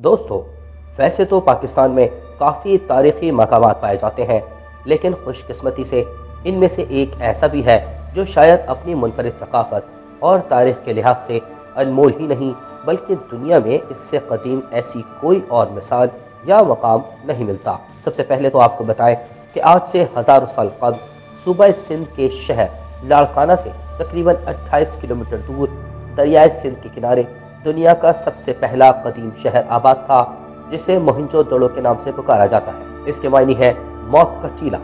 दोस्तों, वैसे तो पाकिस्तान में काफ़ी तारीखी मकाम पाए जाते हैं, लेकिन खुशकस्मती से इनमें से एक ऐसा भी है जो शायद अपनी मुनफरद सकाफत और तारीख के लिहाज से अनमोल ही नहीं, बल्कि दुनिया में इससे कदीम ऐसी कोई और मिसाल या मकाम नहीं मिलता। सबसे पहले तो आपको बताएँ कि आज से हज़ारों साल कब सूबह सिंध के शहर लाड़काना से तकरीबन 28 किलोमीटर दूर दरियाए सिंध के किनारे दुनिया का सबसे पहला कदीम शहर आबाद था, जिसे मोहिंजो दड़ो के नाम से पुकारा जाता है। इसके मायने है मौत का टीला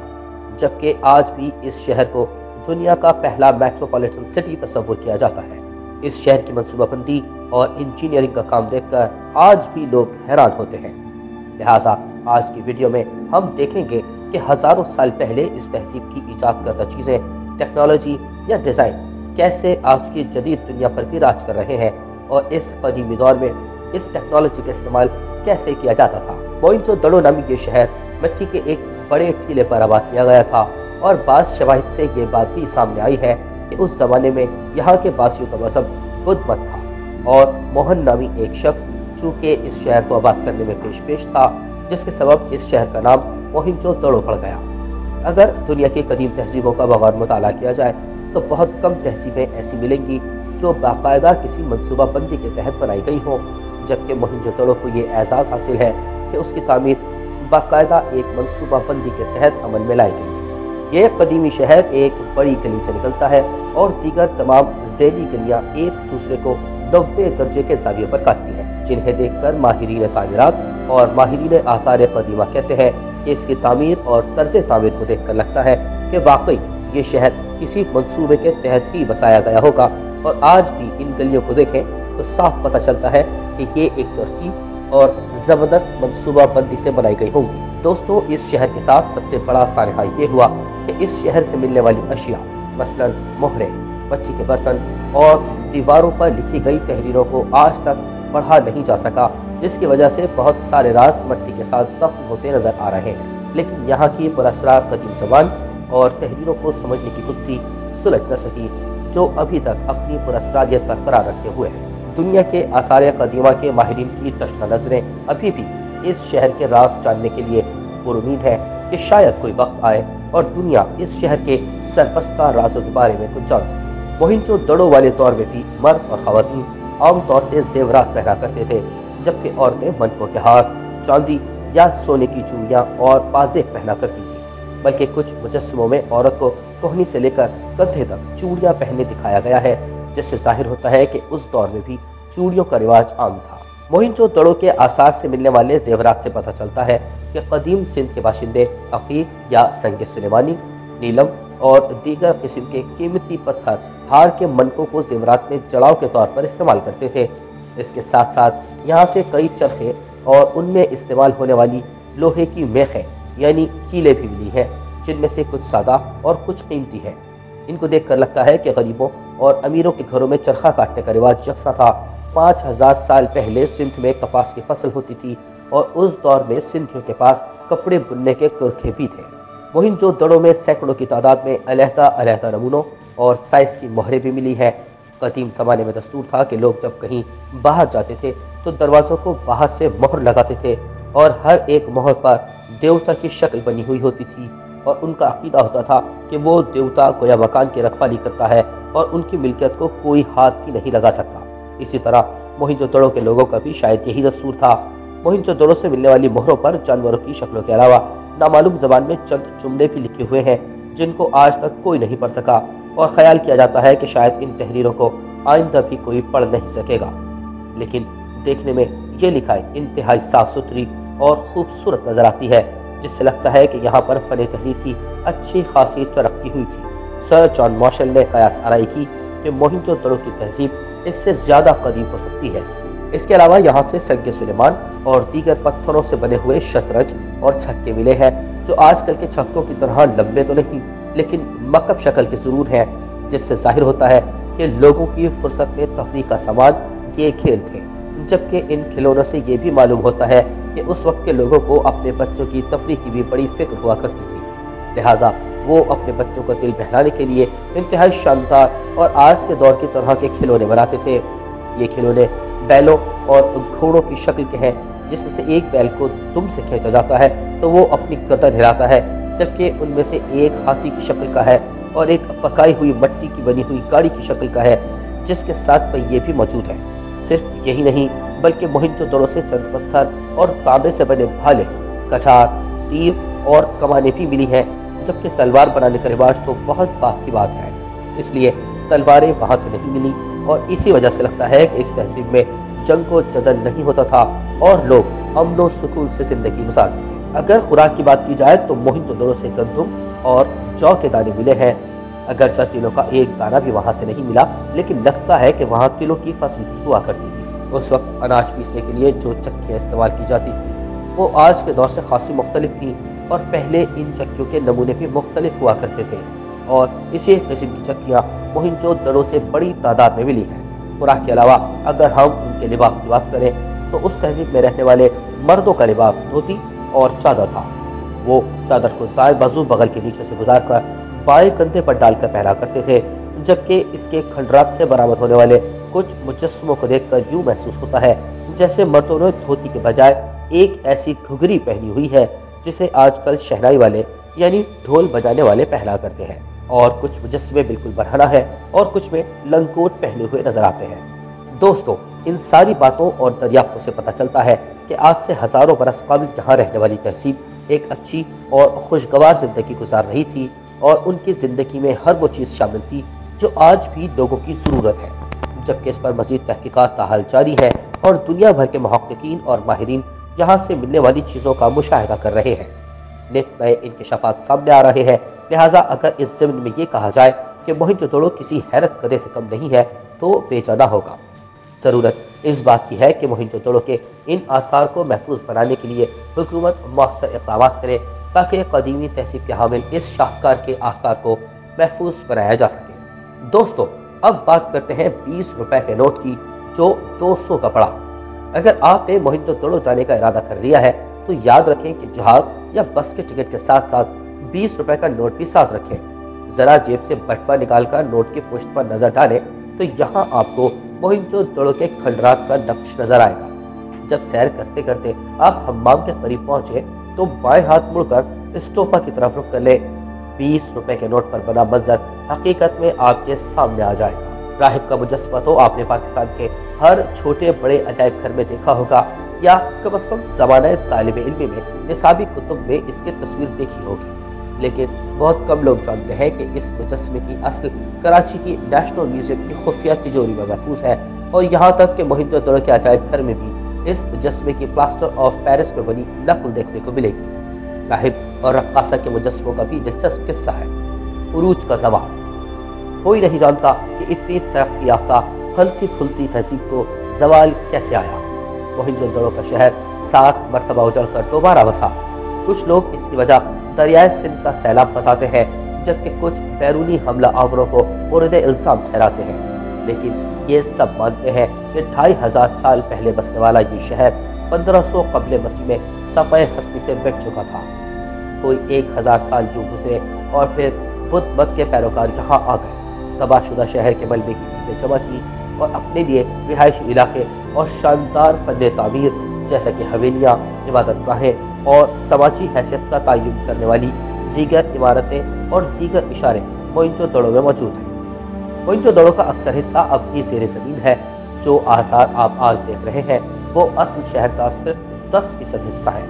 जबकि आज भी इस शहर को दुनिया का पहला मेट्रोपॉलिटन सिटी तस्वुर किया जाता है। इस शहर की मनसूबाबंदी और इंजीनियरिंग का काम देखकर आज भी लोग हैरान होते हैं। लिहाजा आज की वीडियो में हम देखेंगे कि हज़ारों साल पहले इस तहसीब की ईजाद करदा चीज़ें टेक्नोलॉजी या डिज़ाइन कैसे आज की जदीद दुनिया पर भी राज कर रहे हैं। और इस कदीमी दौर में इस टेक्नोलॉजी का इस्तेमाल कैसे किया जाता था? मोइंजो दड़ो नामी ये शहर, मिट्टी के एक बड़े टीले पर आबाद किया गया था। और बाद शवाहिद से ये बात भी सामने आई है कि उस जमाने में यहाँ के बासियों का मज़हब बुद्ध मत था। और मोहन नामी एक शख्स, चूँकि इस शहर को आबाद करने में पेश पेश था, जिसके सबब इस शहर का नाम मोहिंजो दड़ो पड़ गया। अगर दुनिया की कदीम तहजीबों का बगौर मुताला किया जाए तो बहुत कम तहजीबें ऐसी मिलेंगी जो बाकायदा किसी मनसूबाबंदी के तहत बनाई गई हों, जबकि मोहनजोदड़ो को ये एजाज़ हासिल है कि उसकी तामीर बाकायदा एक मनसूबाबंदी के तहत अमल में लाई गई। ये कदीमी शहर एक बड़ी गली से निकलता है और दीगर तमाम जैली गलियाँ एक दूसरे को नब्बे दर्जे के जावियों पर काटती हैं, जिन्हें देखकर माहरीन तामीरात और माहरीन आसार कदीमा कहते हैं। कि इसकी तामीर और तर्ज तामीर को देखकर लगता है कि वाकई ये शहर किसी मंसूबे के तहत ही बसाया गया होगा। और आज भी इन गलियों को देखें तो साफ़ पता चलता है कि ये एक तरकीब और ज़बरदस्त मनसूबाबंदी से बनाई गई होंगी। दोस्तों, इस शहर के साथ सबसे बड़ा सानहा ये हुआ कि इस शहर से मिलने वाली अशिया, मसलन, मोहरे बच्ची के बर्तन और दीवारों पर लिखी गई तहरीरों को आज तक पढ़ा नहीं जा सका, जिसकी वजह से बहुत सारे राज मट्टी के साथ दफ्न होते नज़र आ रहे हैं। लेकिन यहाँ की पुरसरार कदीम जबान और तहरीरों को समझने की बुद्धि सुलझ न सकी, जो अभी तक अपनी पुरस्कारियत बरकरार रखे हुए हैं। दुनिया के आसार कदीमा के माहरीन की तश्ना नज़रें अभी भी इस शहर के राज जानने के लिए पुरुद है कि शायद कोई वक्त आए और दुनिया इस शहर के सरपस्ता राजों के बारे में कुछ जान सके। मोहिंचो दड़ों वाले दौर में भी मर्द और खातन आमतौर से जेवरात पहना करते थे, जबकि औरतें मनकों के हार चांदी या सोने की चूड़ियाँ और पाजे पहना करती थी। बल्कि कुछ मुजस्मों में औरत को कोहनी से लेकर कंधे तक चूड़ियाँ पहने दिखाया गया है, जिससे ज़ाहिर होता है कि उस दौर में भी चूड़ियों का रिवाज आम था। मोहिंजो दड़ो के आसार से मिलने वाले जेवरात से पता चलता है कि कदीम सिंध के बाशिंदे अकीक या संग सुलेमानी, नीलम और दीगर किस्म के कीमती पत्थर हार के मनकों को जेवरात में जड़ाव के तौर पर इस्तेमाल करते थे। इसके साथ साथ यहाँ से कई चरखे और उनमें इस्तेमाल होने वाली लोहे की मेखें यानी कीले भी मिली हैं, जिनमें से कुछ सादा और कुछ कीमती है। इनको देखकर लगता है कि गरीबों और अमीरों के घरों में चरखा काटने का रिवाज यकसा था। पाँच हज़ार साल पहले सिंध में कपास की फ़सल होती थी और उस दौर में सिंधियों के पास कपड़े बुनने के कुरखे भी थे। मुहिम जो दड़ों में, सैकड़ों की तादाद में अलहदा अलहदा नमूनों और साइज़ की मोहरें भी मिली है। कदीम जमाने में दस्तूर था कि लोग जब कहीं बाहर जाते थे तो दरवाज़ों को बाहर से मोहर लगाते थे और हर एक मोहर पर देवता की शक्ल बनी हुई होती थी और उनका अकीदा होता था कि वो देवता गोया मकान की रखवाली करता है और उनकी मिल्कियत को कोई हाथ भी नहीं लगा सकता। इसी तरह मोहिंजोदड़ों के लोगों का भी शायद यही दस्तूर था। मोहिंजोदड़ों से मिलने वाली मोहरों पर जानवरों की शक्लों के अलावा नामालूम जबान में चंद जुमले भी लिखे हुए हैं, जिनको आज तक कोई नहीं पढ़ सका और ख्याल किया जाता है कि शायद इन तहरीरों को आइंदा भी कोई पढ़ नहीं सकेगा। लेकिन देखने में ये लिखाई इंतहाई साफ़ सुथरी और खूबसूरत नज़र आती है, जिससे लगता है कि यहाँ पर फन तहरीर की अच्छी खासी तरक्की हुई थी। सर जॉन मॉशल ने कयास आरई की कि मोहिंजो दड़ों की तहजीब इससे ज़्यादा कदीम हो सकती है। इसके अलावा यहाँ से संग सुलेमान और दीगर पत्थरों से बने हुए शतरंज और छक्के मिले हैं, जो आजकल के छक्कों की तरह लंबे तो नहीं, लेकिन मकब शक्ल के ज़रूर हैं, जिससे ज़ाहिर होता है कि लोगों की फुर्सत में तफरी का सामान ये खेल थे। जबकि इन खिलौनों से ये भी मालूम होता है कि उस वक्त के लोगों को अपने बच्चों की तफरी की भी बड़ी फ़िक्र हुआ करती थी। लिहाजा वो अपने बच्चों का दिल बहलाने के लिए इंतहाई शानदार और आज के दौर की तरह के खिलौने बनाते थे। ये खिलौने बैलों और घोड़ों की शक्ल के हैं, जिसमें से एक बैल को दुम से खींचा जाता है तो वो अपनी गर्दन हिलाता है, जबकि उनमें से एक हाथी की शक्ल का है और एक पकाई हुई मट्टी की बनी हुई गाड़ी की शक्ल का है, जिसके साथ पहिए भी मौजूद है। सिर्फ़ यही नहीं बल्कि मोहिंजो दड़ों से चंद पत्थर और तांबे से बने भाले, कठार, तीर और कमाने भी मिली हैं, जबकि तलवार बनाने का रिवाज तो बहुत बात की बात है। इसलिए तलवारें वहाँ से नहीं मिली और इसी वजह से लगता है कि इस तहसीब में जंग को जदन नहीं होता था और लोग अमनो सुकून से ज़िंदगी गुजारते अगर खुराक की बात की जाए तो मोहित दड़ों से गंदुम और जौ के दाने मिले हैं अगर तिलों का एक दाना भी वहाँ से नहीं मिला, लेकिन लगता है कि वहाँ तिलों की फ़सल हुआ करती थी। उस वक्त अनाज पीसने के लिए जो चक्कियाँ इस्तेमाल की जाती थी, वो आज के दौर से खासी मुख्तलिफ़ थी और पहले इन चक्कियों के नमूने भी मुख्तलिफ़ हुआ करते थे और इसी किस्म की चक्कियाँ मोहिंजो दड़ों से बड़ी तादाद में मिली हैं। खुराक के अलावा अगर हम उनके लिबास की बात करें तो उस तहजीब में रहने वाले मर्दों का लिबास धोती और चादर था। वो चादर को दाएँ बाजू बगल के नीचे से गुजार कर बाएँ कंधे पर डालकर पहना करते थे, जबकि इसके खंडरात से बरामद होने वाले कुछ मुजस्मों को देखकर यूँ महसूस होता है, जैसे मर्दों ने धोती के बजाय एक ऐसी घुघरी पहनी हुई है, जिसे आजकल शहनाई वाले, यानी ढोल बजाने वाले पहना करते हैं। और कुछ मुजस्मे बिल्कुल बरहना है, और कुछ में लंगोट पहने हुए नज़र आते हैं। दोस्तों, इन सारी बातों और दरियाफ्तों से पता चलता है कि आज से हज़ारों बरस कबल यहाँ रहने वाली तहसीब एक अच्छी और खुशगवार ज़िंदगी गुजार रही थी, और उनकी ज़िंदगी में हर वो चीज़ शामिल थी, जो आज भी लोगों की ज़रूरत है। जबकि इस पर मजीद तहकीकत ताहाल जारी है और दुनिया भर के महक्कीन और माहरीन यहाँ से मिलने वाली चीज़ों का मुशाह कर रहे हैं। नित नए इनके शफात सामने आ रहे हैं। लिहाजा अगर इस ज़मीन में ये कहा जाए कि मोहिंजोदड़ो किसी हैरत कदे से कम नहीं है तो बेचाना होगा। ज़रूरत इस बात की है कि मोहिंजोदड़ो के इन आसार को महफूज बनाने के लिए हुकूमत मौसर इकदाम करे ताकि कदीमी तहसीब के हामिल इस शाहकार के आसार को महफूज बनाया जा सके। दोस्तों अब बात करते हैं बीस रुपए के नोट की, जो 200 का पड़ा। अगर आपने मोहिंजोदड़ो जाने का इरादा कर लिया है तो याद रखें कि जहाज़ या बस के टिकट के साथ साथ बीस रुपए का नोट भी साथ रखें। जरा जेब से बटवा निकालकर नोट के पुष्ट पर नज़र डालें तो यहाँ आपको मोहिंजो दड़ो के खंडरात का नक्श नज़र आएगा। जब सैर करते करते आप हम्माम के करीब पहुँचे तो बाएँ हाथ मुड़कर स्टोपा की तरफ़ रुक कर ले। बीस रुपए के नोट पर बना मंजर हकीकत में आपके सामने आ जाएगा। राहिब का मुजस्मा तो आपने पाकिस्तान के हर छोटे बड़े अजायब घर में देखा होगा, या कम अज कम जमाना तालब इल्म में निसाबी कुतुब में इसकी तस्वीर देखी होगी। लेकिन बहुत कम लोग जानते हैं कि इस मुजस्मे की असल कराची की नेशनल म्यूज़ियम की खुफिया तिजोरी में महफूज है, और यहाँ तक कि दौड़ के अजायब घर में भी इस मुजस्मे की प्लास्टर ऑफ़ पेरिस में बनी नकल देखने को मिलेगी। राहिब और रक्कासा के मुजस्मों का भी दिलचस्प किस्सा है। उरूज का जवाब कोई नहीं जानता कि इतनी तरक्की याफ्ता फलती फुलती तहजीब को जवाल कैसे आया। मोहिंजोदड़ो का शहर सात मरतबा उजड़ कर दोबारा बसा। कुछ लोग इसकी वजह दरियाए सिंध का सैलाब बताते हैं, जबकि कुछ बैरूनी हमला आवरों को मुरद इल्ज़ाम ठहराते हैं। लेकिन ये सब मानते हैं कि ढाई हज़ार साल पहले बसने वाला ये शहर पंद्रह सौ कबल मसीह में सफ़े हस्ती से मिट चुका था। कोई एक हज़ार साल जो गुजरे और फिर बुद्ध मत के पैरोकार यहाँ आ गए। तबाहशुदा शहर के मलबे की ईटें जमा की और अपने लिए रिहायशी इलाके और शानदार फन तामीर, जैसा कि हवेलियाँ इबादत गाहें और समाजी हैसियत का तयन करने वाली दीगर इमारतें और दीगर इशारे मोइंचो दड़ों में मौजूद हैं। मोइंचो दड़ों का अक्सर हिस्सा अब भी जेर ज़मीन है। जो आसार आप आज देख रहे हैं, वो असल शहर का सिर्फ़ दस फ़ीसद हिस्सा है।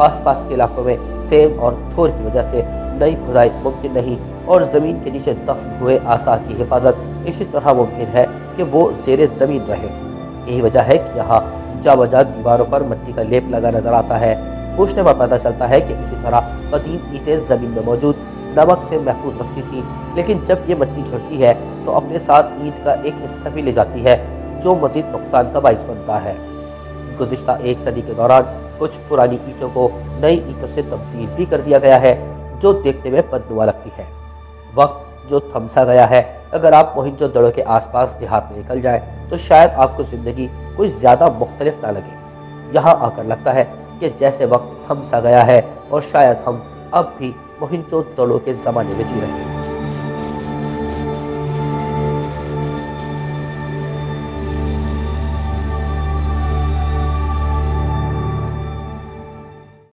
आसपास के इलाकों में सेम और थोर की वजह से नई खुदाई मुमकिन नहीं और ज़मीन के नीचे दफन हुए आसार की हिफाजत इसी तरह मुमकिन है कि वो जेर ज़मीन रहे। यही वजह है कि यहाँ जावजा दीवारों पर मट्टी का लेप लगा नज़र आता है। पूछने पर पता चलता है कि इसी तरह कदीम ईटें ज़मीन में मौजूद नमक से महफूज रखती थी, लेकिन जब ये मिट्टी झड़ती है तो अपने साथ ईंट का एक हिस्सा भी ले जाती है, जो मजीद नुकसान का बायस बनता है। गुजशत एक सदी के दौरान कुछ पुरानी ईंटों को नई ईंटों से तब्दील भी कर दिया गया है, जो देखने में बदनुआ लगती है। वक्त जो थमसा गया है। अगर आप मोहिंजो दड़ों के आसपास देहात में निकल जाए तो शायद आपको ज़िंदगी कोई ज़्यादा मुख्तलिफ़ ना लगे। यहाँ आकर लगता है कि जैसे वक्त थम सा गया है, और शायद हम अब भी मोहिंजो दड़ों के ज़माने में जी रहे हैं।